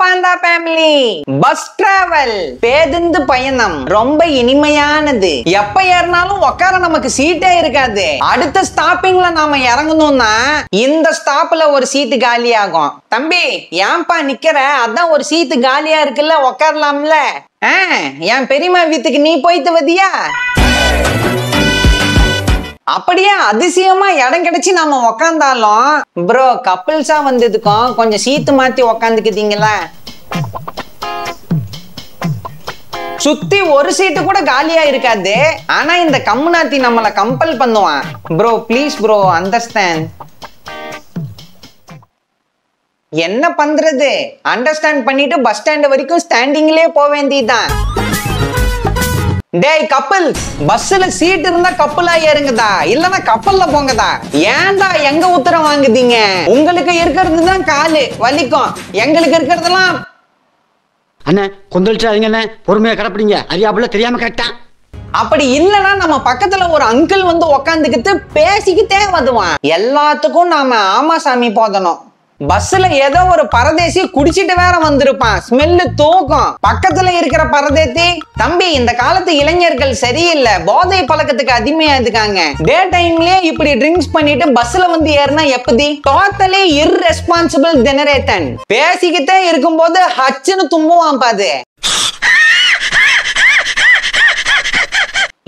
Panda family bus travel பேருந்து பயணம். ரொம்ப இனிமையானது. எப்ப ஏறினாலும் உட்கார நமக்கு சீட்டே இருக்காது. அடுத்த ஸ்டாப்பிங்ல நாம இறங்கணும்னா இந்த ஸ்டாப்ல ஒரு சீட்டு காலியாகும். தம்பி ஏன்பா நிக்கிற? அதான் ஒரு சீட்டு காலியா இருக்குல்ல உட்காரலாம்ல என் பெரியம்மா வீட்டுக்கு நீ போயிட்டு வதியா அப்படியே அதிசயமா இடம் கிடைச்சு நாம உக்காந்தாலும் ப்ரோ கப்பிள்ஸா வந்ததுக்கும் கொஞ்சம் சீத்து மாத்தி உக்காந்துக்குதீங்களா. சுத்தி ஒரு சீட்டு கூட காலியா இருக்காது. ஆனா இந்த கம்முனாத்தி நம்மள கம்பல் பண்ணுவான். ப்ரோ ப்ளீஸ் ப்ரோ அண்டர்ஸ்டாண்ட் என்ன பண்றது? அண்டர்ஸ்டாண்ட் பண்ணிட்டு பஸ் ஸ்டாண்ட் வரைக்கும் ஸ்டாண்டிங்லேயே போக வேண்டியதுதான். டேய் கப்பல் பஸ்ல சீட் இருந்தா கப்பலா ஏறுங்கதா? இல்லனா கப்பல்ல போங்கதா? ஏன்டா எங்க உத்தரம் வாங்குதீங்க? உங்களுக்கு இருக்கிறது தான் காலு வலிக்கும். எங்களுக்கு இருக்கிறதெல்லாம் அண்ணே கொந்தளிச்சாதீங்க அண்ணே. பொறுமையா கிடப்பிடிங்க. அறியாப்புல தெரியாம கேட்டான். அப்படி இல்லனா நம்ம பக்கத்துல ஒரு அங்கிள் வந்து உக்காந்துக்கிட்டு பேசிக்கிட்டே வருவான். எல்லாத்துக்கும் நாம ஆமா சாமி போதணும். பஸ்ல ஏதோ ஒரு பரதேசி குடிச்சிட்டு வேற வந்திருப்பான். ஸ்மெல்லு தூக்கம். பக்கத்துல இருக்கிற பரதேசி தம்பி இந்த காலத்து இளைஞர்கள் சரியில்லை. போதை பழக்கத்துக்கு அதிகமையா இருக்காங்க. டே டைம்லயே இப்படி ட்ரிங்க்ஸ் பண்ணிட்டு பஸ்ல வந்து ஏறினா எப்படி? டோட்டலி இர்ரெஸ்பான்சிபிள் ஜெனரேட்டன் பேசிக்கிட்டே இருக்கும்போது ஹச்சுன்னு தும்புவான் பாது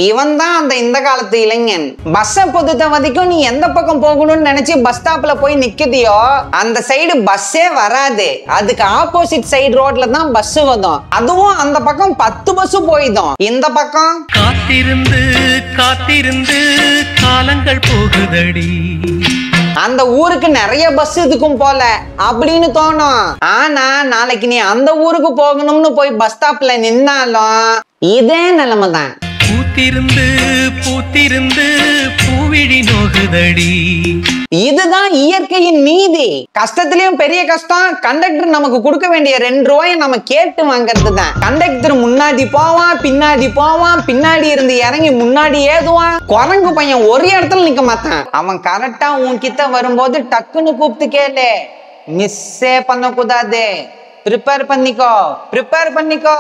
இவன் தான் அந்த இந்த காலத்து இளைஞன். பஸ்ஸை பொறுத்த வரைக்கும் நீ எந்த பக்கம் போகணும்னு நினைச்சு பஸ் ஸ்டாப்ல போய் நிக்குதியோ அந்த சைடு பஸ்ஸே வராது. அதுக்கு ஆப்போசிட் சைடு ரோட்ல தான் பஸ் வரும். அதுவும் அந்த பக்கம் பத்து பஸ் போயிடும். இந்த பக்கம்? காத்திருந்து காத்திருந்து காலங்கள் போகுதடி. அந்த ஊருக்கு நிறைய பஸ் இதுக்கும் போல அப்படின்னு தோணும். ஆனா நாளைக்கு நீ அந்த ஊருக்கு போகணும்னு போய் பஸ் ஸ்டாப்ல நின்னாலும் இதே நிலைமை தான் பூத்திருந்து பூத்திருந்து பூவிழி நோகுதடி. இதுதான் இயற்கையின் நீதி. கஷ்டத்திலயும் பெரிய கஷ்டம். கண்டக்டர் நமக்கு கொடுக்க வேண்டிய ரெண்டு ரூபாயை நம்ம கேட்டு வாங்குறது தான் கண்டக்டர் முன்னாடி போவான் பின்னாடி போவான் பின்னாடி இருந்து இறங்கி முன்னாடி ஏதுவான். குரங்கு பையன் ஒரு இடத்துல நிக்க மாட்டான். அவன் கரெக்டா உன்கிட்ட வரும்போது டக்குன்னு கூப்பிட்டு கேளு. மிஸ்ஸே பண்ணக்கூடாது. ப்ரிப்பேர் பண்ணிக்கோ. ப்ரிப்பேர் பண்ணிக்கோ.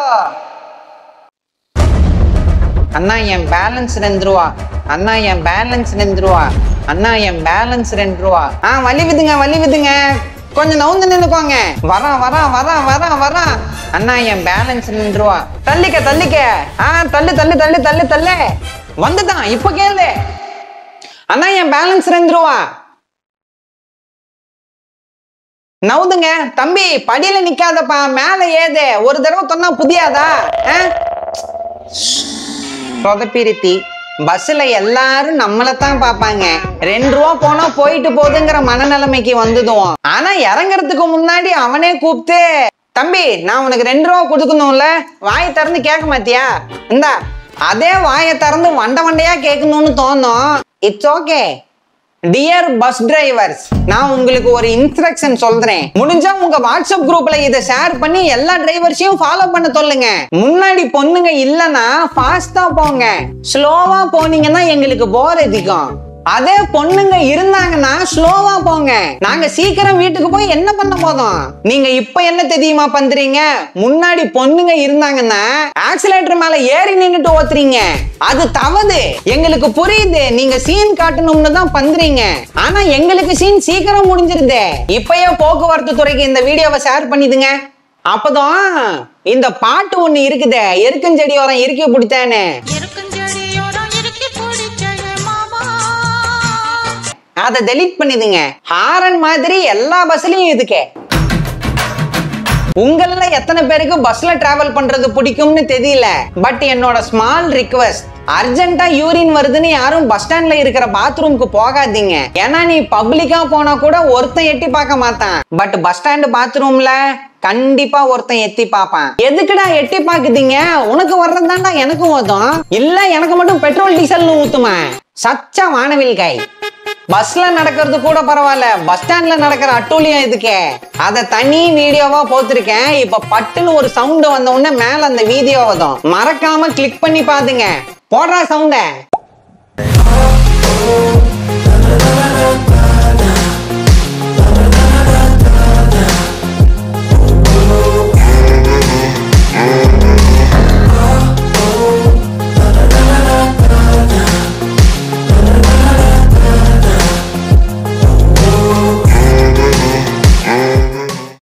அண்ணா என் பேலன்ஸ் ரெண்டு ரூபா அண்ணா என் பேலன்ஸ் ரெண்டு ரூபா அண்ணா என் பேலன்ஸ் ரெண்டு ரூபா ஆ வலி விதுங்க வலி விதுங்க கொஞ்சம் நவுந்து நின்னுக்கோங்க. வரான் வரா வரான் வரான் வரான் அண்ணா என் பேலன்ஸ் ரெண்டு ரூபா தள்ளிக்க தள்ளிக்க. ஆ தள்ளு தள்ளு தள்ளு தள்ளு தள்ளு. வந்துட்டான் இப்ப கேளு. அண்ணா என் பேலன்ஸ் ரெண்டு ரூபா நவுதுங்க தம்பி படியில நிக்காதப்பா. மேல ஏது? ஒரு தடவை சொன்னா புதியாதா? ஆ? சொதப்பிருத்தி. பஸ்ல எல்லாரும் நம்மளை தான் பார்ப்பாங்க. ரெண்டு ரூபா போனா போயிட்டு போகுதுங்கிற மனநிலைமைக்கு வந்துடுவோம் ஆனா இறங்குறதுக்கு முன்னாடி அவனே கூப்பிட்டு தம்பி நான் உனக்கு ரெண்டு ரூபா கொடுக்கணும்ல? வாயை திறந்து கேட்க மாட்டியா? இந்தா. அதே வாயை திறந்து வண்ட வண்டையா கேட்கணும்னு தோணும். It's okay dear bus drivers நான் உங்களுக்கு ஒரு இன்ஸ்ட்ரக்ஷன் சொல்றேன். முடிஞ்சா உங்க வாட்ஸ்அப் குரூப்ல இதை ஷேர் பண்ணி எல்லா டிரைவர்ஸையும் ஃபாலோ பண்ண சொல்லுங்க. முன்னாடி பொண்ணுங்க இல்லைன்னா ஃபாஸ்டா போங்க. ஸ்லோவா போனீங்கன்னா எங்களுக்கு போர் அதிகம் அதே பொண்ணுங்க இருந்தாங்கன்னா ஸ்லோவா போங்க. நாங்க சீக்கிரம் வீட்டுக்கு போய் என்ன பண்ண போதும்? நீங்க இப்ப என்ன தெரியுமா பண்றீங்க? முன்னாடி பொண்ணுங்க இருந்தாங்கன்னா ஆக்சிலேட்டர் மேல ஏறி நின்னுட்டு ஓத்துறீங்க. அது தவறு. எங்களுக்கு புரியுது. நீங்க சீன் காட்டணும்னு தான் பண்றீங்க. ஆனா எங்களுக்கு சீன் சீக்கிரம் முடிஞ்சிருது. இப்பயே போக்குவரத்து துறைக்கு இந்த வீடியோவை ஷேர் பண்ணிடுங்க. அப்பதான் இந்த பாட்டு ஒண்ணு இருக்குதே. எருக்கஞ்செடியோரம் இறுக்கி பிடித்தானே அதை டெலீட் பண்ணிடுங்க. ஹாரன் மாதிரி எல்லா பஸ்லயும் இதுக்கே. உங்கள எத்தனை பேருக்கு பஸ்ல டிராவல் பண்றது பிடிக்கும்னு தெரியல. பட் என்னோட ஸ்மால் ரிக்வெஸ்ட் அர்ஜென்ட்டா யூரின் வருதுன்னு யாரும் பஸ் ஸ்டாண்ட்ல இருக்கிற பாத்ரூம்க்கு போகாதீங்க. ஏன்னா நீ பப்ளிக்கா போனா கூட ஒருத்தன் எட்டி பார்க்க மாட்டான். பட் பஸ் ஸ்டாண்ட் பாத்ரூம்ல கண்டிப்பா ஒருத்தன் எட்டி பார்ப்பான். எதுக்குடா எட்டி பாக்குதீங்க உனக்கு வர்றதுதான்டா எனக்கும் ஓதும் இல்ல எனக்கு மட்டும் பெட்ரோல் டீசல்னு ஊத்துமா சச்ச வானவில் கை. பஸ்ல நடக்கிறது கூட பரவாயில்ல. பஸ் ஸ்டாண்ட்ல நடக்கிற அட்டூழியம் இதுக்கே அத தனி வீடியோவா போத்திருக்கேன் இப்ப பட்டுன்னு ஒரு சவுண்ட் வந்த உடனே மேல அந்த வீடியோ வரும். மறக்காம கிளிக் பண்ணி பாத்துங்க. போடுற சவுண்ட